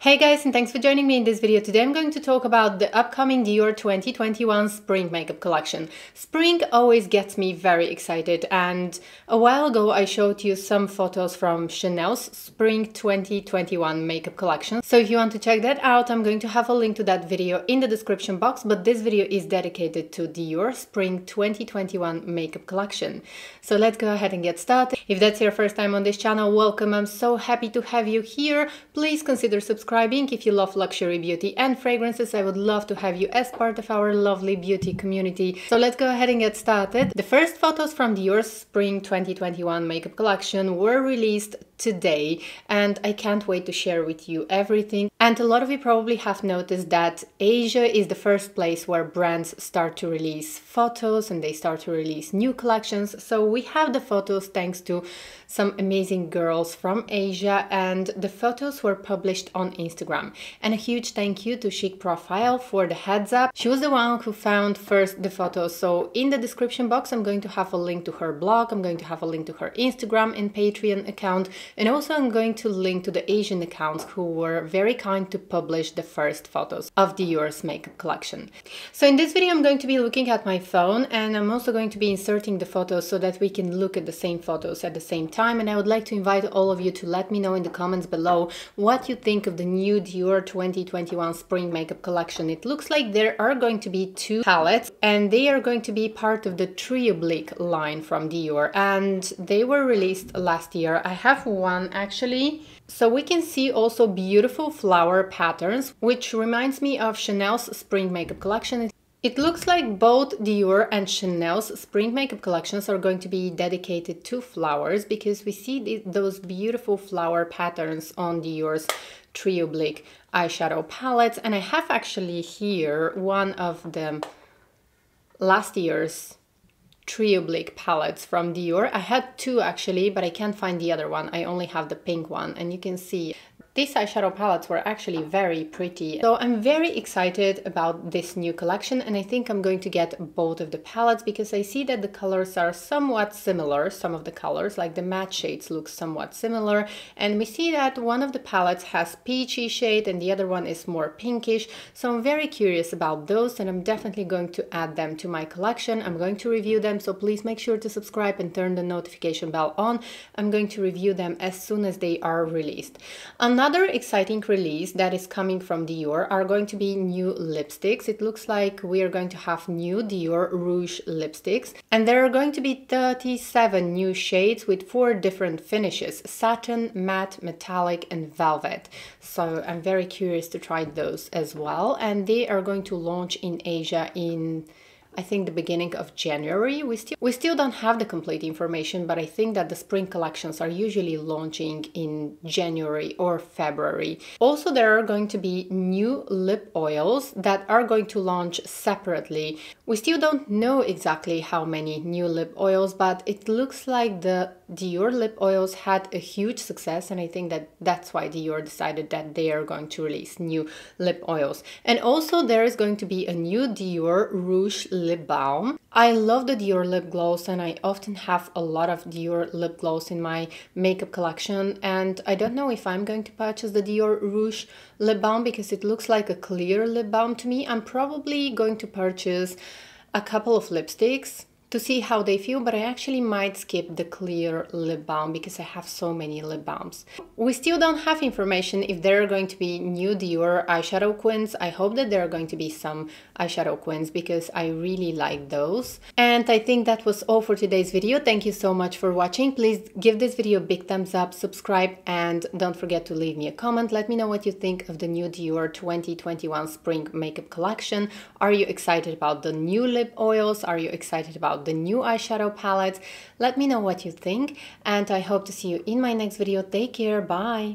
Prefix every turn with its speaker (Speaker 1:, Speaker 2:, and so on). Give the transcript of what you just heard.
Speaker 1: Hey guys and thanks for joining me in this video. Today I'm going to talk about the upcoming Dior 2021 spring makeup collection. Spring always gets me very excited and a while ago I showed you some photos from Chanel's spring 2021 makeup collection. So if you want to check that out I'm going to have a link to that video in the description box but this video is dedicated to Dior spring 2021 makeup collection. So let's go ahead and get started. If that's your first time on this channel, welcome. I'm so happy to have you here. Please consider subscribing subscribing. If you love luxury beauty and fragrances, I would love to have you as part of our lovely beauty community. So let's go ahead and get started. The first photos from Dior Spring 2021 makeup collection were released today and I can't wait to share with you everything. And a lot of you probably have noticed that Asia is the first place where brands start to release photos and they start to release new collections. So we have the photos thanks to some amazing girls from Asia and the photos were published on Instagram. And a huge thank you to Chic Profile for the heads up. She was the one who found first the photos. So in the description box, I'm going to have a link to her blog. I'm going to have a link to her Instagram and Patreon account. And also I'm going to link to the Asian accounts who were very kind to publish the first photos of Dior's makeup collection. So in this video, I'm going to be looking at my phone and I'm also going to be inserting the photos so that we can look at the same photos at the same time. And I would like to invite all of you to let me know in the comments below what you think of the new Dior 2021 spring makeup collection. It looks like there are going to be two palettes and they are going to be part of the Trioblique line from Dior and they were released last year. I have one actually. So we can see also beautiful flower patterns, which reminds me of Chanel's spring makeup collection. It looks like both Dior and Chanel's spring makeup collections are going to be dedicated to flowers because we see those beautiful flower patterns on Dior's Trioblique eyeshadow palettes. And I have actually here one of them last year's Trioblique palettes from Dior. I had two actually, but I can't find the other one. I only have the pink one and you can see these eyeshadow palettes were actually very pretty. So I'm very excited about this new collection and I think I'm going to get both of the palettes because I see that the colors are somewhat similar. Some of the colors, like the matte shades, look somewhat similar. And we see that one of the palettes has peachy shade and the other one is more pinkish. So I'm very curious about those and I'm definitely going to add them to my collection. I'm going to review them, so please make sure to subscribe and turn the notification bell on. I'm going to review them as soon as they are released. Another Another exciting release that is coming from Dior are going to be new lipsticks. It looks like we are going to have new Dior Rouge lipsticks and there are going to be 37 new shades with four different finishes, satin, matte, metallic and velvet. So I'm very curious to try those as well and they are going to launch in Asia in I think the beginning of January. We still we still don't have the complete information, but I think that the spring collections are usually launching in January or February. Also, there are going to be new lip oils that are going to launch separately. We still don't know exactly how many new lip oils, but it looks like the Dior lip oils had a huge success, and I think that that's why Dior decided that they are going to release new lip oils. And also, there is going to be a new Dior Rouge lip balm. I love the Dior lip gloss, and I often have a lot of Dior lip gloss in my makeup collection. And I don't know if I'm going to purchase the Dior Rouge lip balm because it looks like a clear lip balm to me. I'm probably going to purchase a couple of lipsticks to see how they feel, but I actually might skip the clear lip balm because I have so many lip balms. We still don't have information if there are going to be new Dior eyeshadow quints. I hope that there are going to be some eyeshadow quints because I really like those. And I think that was all for today's video. Thank you so much for watching. Please give this video a big thumbs up, subscribe, and don't forget to leave me a comment. Let me know what you think of the new Dior 2021 spring makeup collection. Are you excited about the new lip oils? Are you excited about the new eyeshadow palettes. Let me know what you think and I hope to see you in my next video. Take care. Bye.